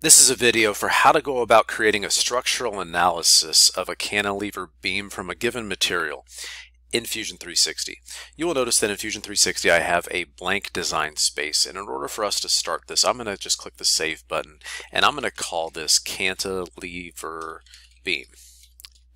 This is a video for how to go about creating a structural analysis of a cantilever beam from a given material in Fusion 360. You will notice that in Fusion 360 I have a blank design space and in order for us to start this I'm going to just click the save button and I'm going to call this cantilever beam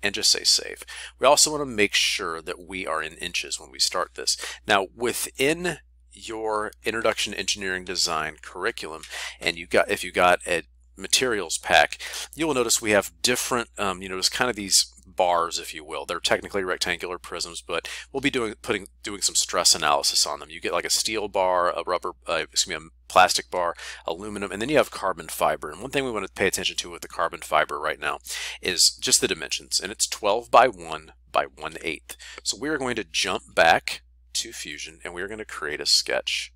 and just say save. We also want to make sure that we are in inches when we start this. Now within your introduction to engineering design curriculum and you got if you got a materials pack, you will notice we have different, um, you know, it's kind of these bars, if you will. They're technically rectangular prisms, but we'll be doing putting doing some stress analysis on them. You get like a steel bar, a rubber, uh, excuse me, a plastic bar, aluminum, and then you have carbon fiber. And one thing we want to pay attention to with the carbon fiber right now is just the dimensions, and it's 12 by 1 by 1 8. So we are going to jump back to Fusion, and we are going to create a sketch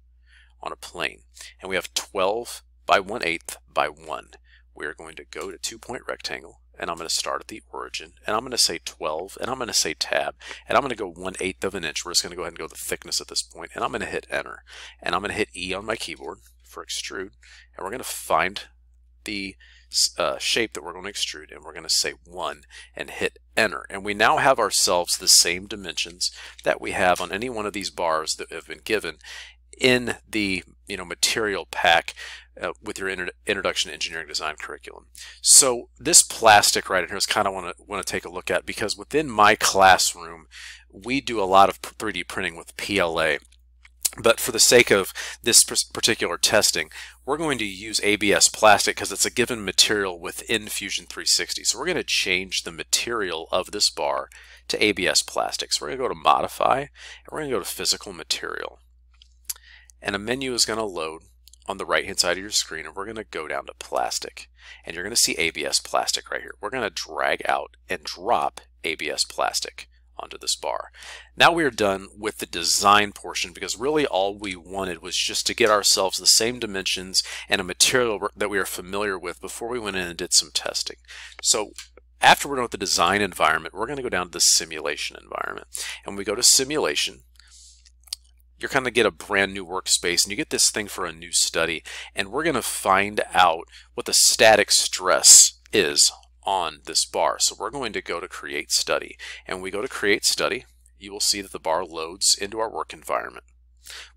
on a plane. And we have 12 by 1 8 by 1. We're going to go to two point rectangle and I'm going to start at the origin and I'm going to say 12 and I'm going to say tab and I'm going to go 1 8th of an inch. We're just going to go ahead and go the thickness at this point and I'm going to hit enter and I'm going to hit E on my keyboard for extrude and we're going to find the uh, shape that we're going to extrude and we're going to say 1 and hit enter and we now have ourselves the same dimensions that we have on any one of these bars that have been given in the you know material pack uh, with your introduction to engineering design curriculum. So this plastic right in here is kind of want to want to take a look at because within my classroom we do a lot of 3D printing with PLA. But for the sake of this particular testing, we're going to use ABS plastic because it's a given material within Fusion 360. So we're going to change the material of this bar to ABS plastic. So we're going to go to Modify, and we're going to go to Physical Material and a menu is going to load on the right hand side of your screen and we're going to go down to plastic and you're going to see ABS plastic right here. We're going to drag out and drop ABS plastic onto this bar. Now we're done with the design portion because really all we wanted was just to get ourselves the same dimensions and a material that we are familiar with before we went in and did some testing. So after we're done with the design environment, we're going to go down to the simulation environment. And we go to simulation, you're going to get a brand new workspace and you get this thing for a new study and we're going to find out what the static stress is on this bar. So we're going to go to create study and we go to create study you will see that the bar loads into our work environment.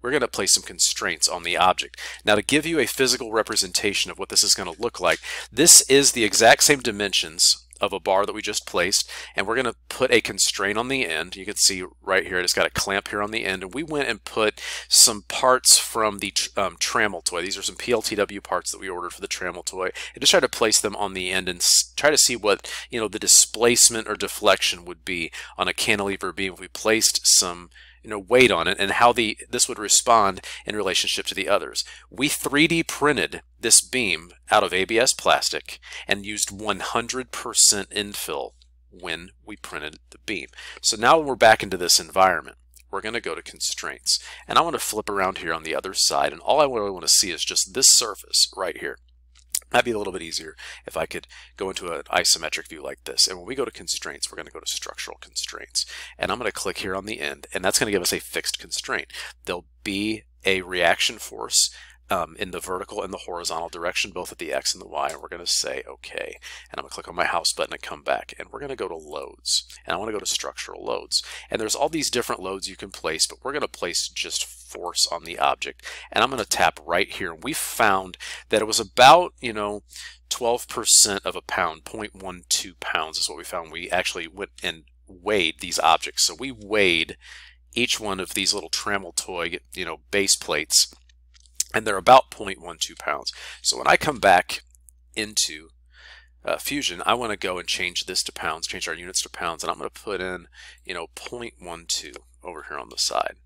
We're going to place some constraints on the object. Now to give you a physical representation of what this is going to look like, this is the exact same dimensions of a bar that we just placed and we're going to put a constraint on the end. You can see right here it's got a clamp here on the end and we went and put some parts from the um, Trammel toy. These are some PLTW parts that we ordered for the Trammel toy and just try to place them on the end and try to see what you know the displacement or deflection would be on a cantilever beam. If we placed some you know weight on it and how the this would respond in relationship to the others. We 3D printed this beam out of ABS plastic and used 100% infill when we printed the beam. So now we're back into this environment. We're going to go to constraints and I want to flip around here on the other side and all I really want to see is just this surface right here. That'd be a little bit easier if I could go into an isometric view like this. And when we go to constraints, we're going to go to structural constraints. And I'm going to click here on the end, and that's going to give us a fixed constraint. There'll be a reaction force um, in the vertical and the horizontal direction, both at the X and the Y, and we're going to say OK. And I'm going to click on my house button and come back, and we're going to go to loads, and I want to go to structural loads. And there's all these different loads you can place, but we're going to place just force on the object. And I'm going to tap right here. And we found that it was about, you know, 12% of a pound, 0.12 pounds is what we found. We actually went and weighed these objects. So we weighed each one of these little Trammel toy, you know, base plates and they're about 0.12 pounds. So when I come back into uh, Fusion, I want to go and change this to pounds, change our units to pounds, and I'm going to put in, you know, 0.12 over here on the side.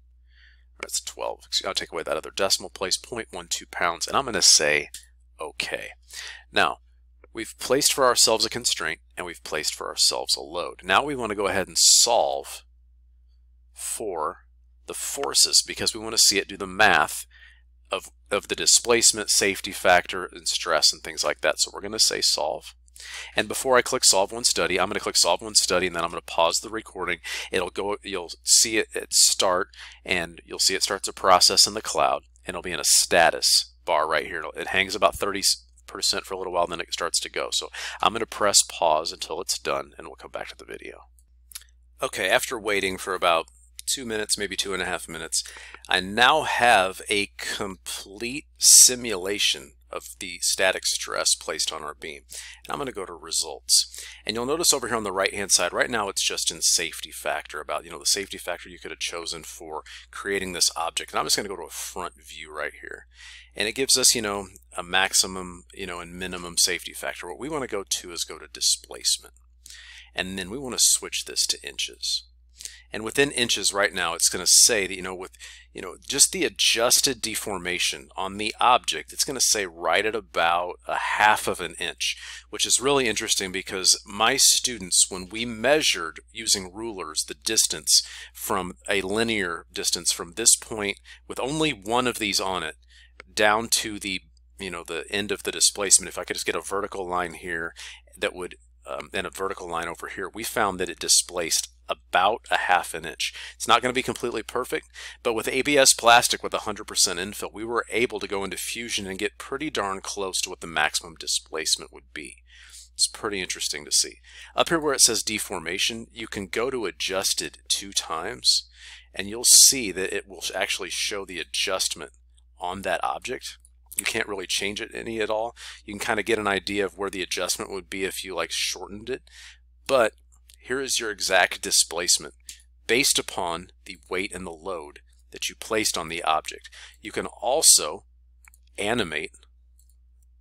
That's 12. I'll take away that other decimal place, 0.12 pounds, and I'm going to say OK. Now, we've placed for ourselves a constraint, and we've placed for ourselves a load. Now we want to go ahead and solve for the forces because we want to see it do the math of, of the displacement, safety factor, and stress and things like that. So we're going to say solve. And before I click solve one study, I'm going to click solve one study and then I'm going to pause the recording. It'll go, you'll see it, it start and you'll see it starts a process in the cloud and it'll be in a status bar right here. It hangs about 30 100% for a little while, then it starts to go. So I'm going to press pause until it's done, and we'll come back to the video. Okay, after waiting for about two minutes, maybe two and a half minutes, I now have a complete simulation of the static stress placed on our beam. And I'm going to go to results. And you'll notice over here on the right hand side, right now it's just in safety factor about, you know, the safety factor you could have chosen for creating this object. And I'm just going to go to a front view right here. And it gives us, you know, a maximum, you know, and minimum safety factor. What we want to go to is go to displacement. And then we want to switch this to inches. And within inches right now, it's going to say that, you know, with, you know, just the adjusted deformation on the object, it's going to say right at about a half of an inch, which is really interesting because my students, when we measured using rulers the distance from a linear distance from this point with only one of these on it down to the, you know, the end of the displacement, if I could just get a vertical line here that would um, and a vertical line over here, we found that it displaced about a half an inch. It's not going to be completely perfect, but with ABS plastic with 100% infill, we were able to go into fusion and get pretty darn close to what the maximum displacement would be. It's pretty interesting to see. Up here where it says deformation, you can go to adjusted two times, and you'll see that it will actually show the adjustment on that object. You can't really change it any at all. You can kind of get an idea of where the adjustment would be if you like shortened it, but here is your exact displacement based upon the weight and the load that you placed on the object. You can also animate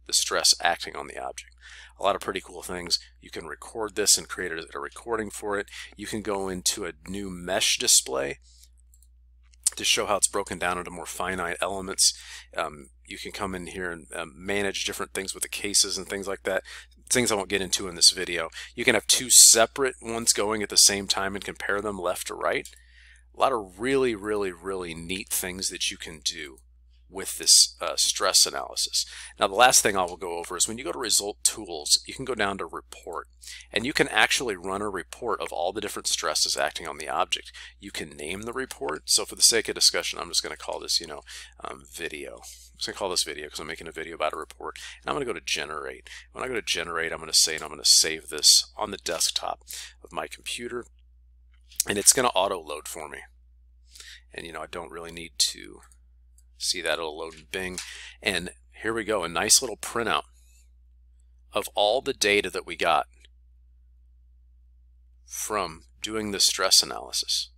the stress acting on the object. A lot of pretty cool things. You can record this and create a recording for it. You can go into a new mesh display to show how it's broken down into more finite elements. Um, you can come in here and um, manage different things with the cases and things like that things I won't get into in this video. You can have two separate ones going at the same time and compare them left to right. A lot of really, really, really neat things that you can do with this uh, stress analysis. Now the last thing I will go over is when you go to result tools you can go down to report and you can actually run a report of all the different stresses acting on the object. You can name the report so for the sake of discussion I'm just going to call this you know um, video. I'm just going to call this video because I'm making a video about a report and I'm going to go to generate. When I go to generate I'm going to say and I'm going to save this on the desktop of my computer and it's going to auto load for me and you know I don't really need to See that it'll load in Bing. And here we go, a nice little printout of all the data that we got from doing the stress analysis.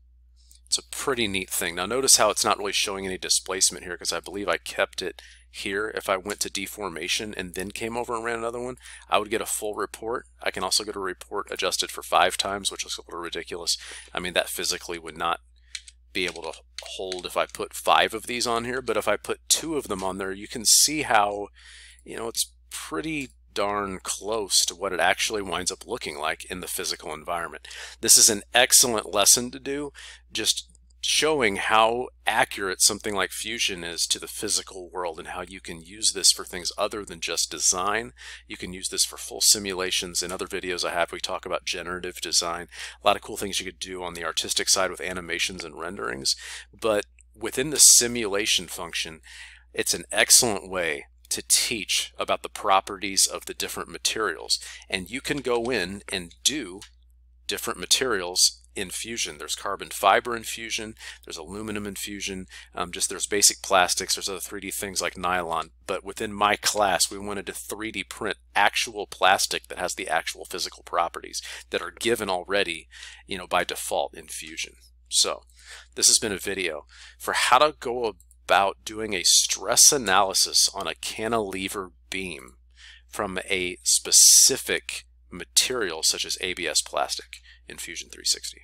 It's a pretty neat thing. Now notice how it's not really showing any displacement here because I believe I kept it here. If I went to deformation and then came over and ran another one, I would get a full report. I can also get a report adjusted for five times, which is a little ridiculous. I mean, that physically would not be able to hold if I put five of these on here, but if I put two of them on there, you can see how, you know, it's pretty darn close to what it actually winds up looking like in the physical environment. This is an excellent lesson to do, just showing how accurate something like fusion is to the physical world and how you can use this for things other than just design. You can use this for full simulations. In other videos I have, we talk about generative design. A lot of cool things you could do on the artistic side with animations and renderings. But within the simulation function, it's an excellent way to teach about the properties of the different materials. And you can go in and do different materials in fusion. There's carbon fiber in Fusion, there's aluminum in Fusion, um, just there's basic plastics, there's other 3D things like nylon. But within my class, we wanted to 3D print actual plastic that has the actual physical properties that are given already, you know, by default in fusion. So this has been a video for how to go about doing a stress analysis on a cantilever beam from a specific material such as ABS plastic in Fusion 360.